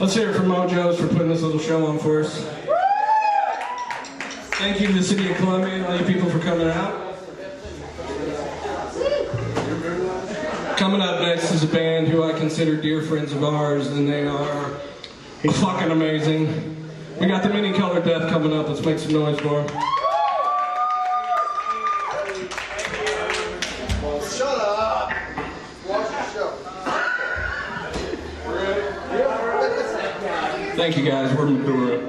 Let's hear it for Mojo's for putting this little show on for us. Thank you to the City of Columbia and all you people for coming out. Coming up next is a band who I consider dear friends of ours, and they are fucking amazing. We got the Mini Color Death coming up. Let's make some noise for them. Thank you guys. We're Madora.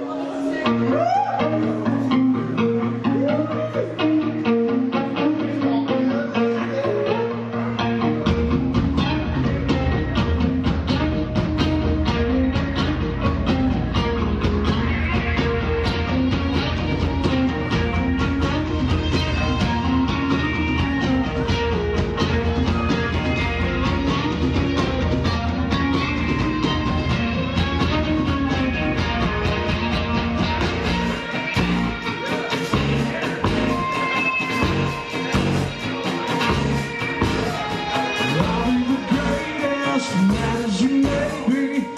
Now you may be